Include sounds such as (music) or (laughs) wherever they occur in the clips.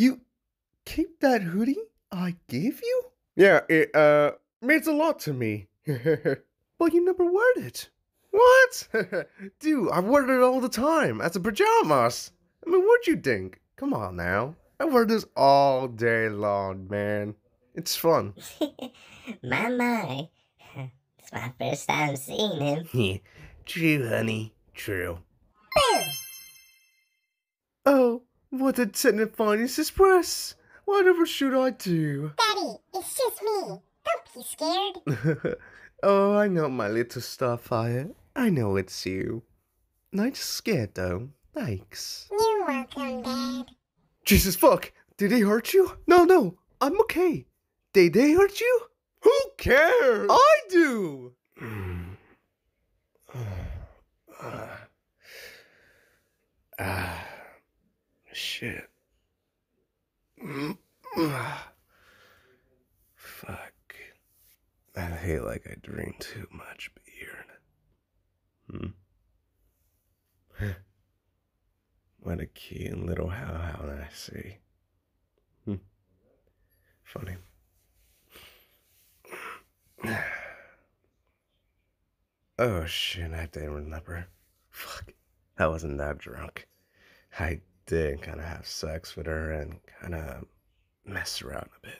You keep that hoodie I gave you? Yeah, it uh means a lot to me. (laughs) But you never wear it. what? (laughs) Dude, I wear it all the time as a pajamas. I mean, what you think? Come on now. I wear this all day long, man. It's fun. (laughs) my, my. It's my first time seeing him. Yeah, true, honey. True. Oh, what did a technifying express. Whatever should I do? Daddy, it's just me. Don't be scared. oh, I know my little starfire. I know it's you. Not scared though. Thanks. You're welcome, Dad. Jesus fuck! Did they hurt you? No, no, I'm okay. Did they hurt you? Who cares? I do! Ah, shit. Fuck. I hate like I drink too much beer. Hmm. what a and little how how I see. Hmm. Funny. Oh shit, I didn't remember. Fuck. I wasn't that drunk. I did kind of have sex with her and kind of mess around a bit.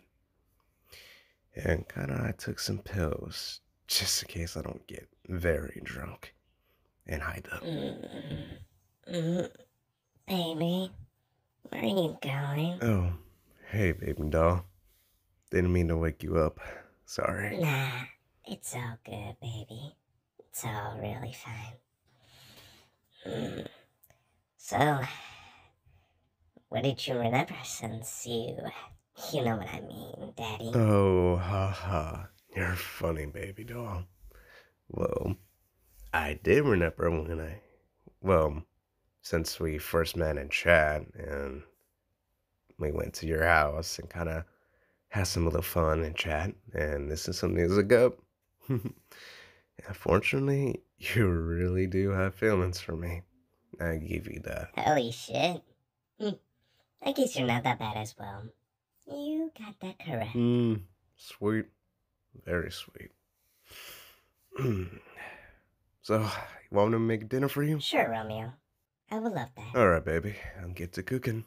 And kind of I took some pills just in case I don't get very drunk and hide up. Mm, baby, where are you going? Oh, hey, baby doll. Didn't mean to wake you up. Sorry. Nah, it's all good, baby. It's all really fine. Mm. So, what did you remember since you, you know what I mean, Daddy? Oh, ha ha. You're funny, baby doll. Well, I did remember when I, well, since we first met in chat and we went to your house and kind of had some little fun in chat and listened to some music up. (laughs) Unfortunately, you really do have feelings for me. I give you that. Holy shit. Hmm. I guess you're not that bad as well. You got that correct. Mm, sweet. Very sweet. (clears throat) so, you want me to make dinner for you? Sure, Romeo. I would love that. All right, baby. I'll get to cooking.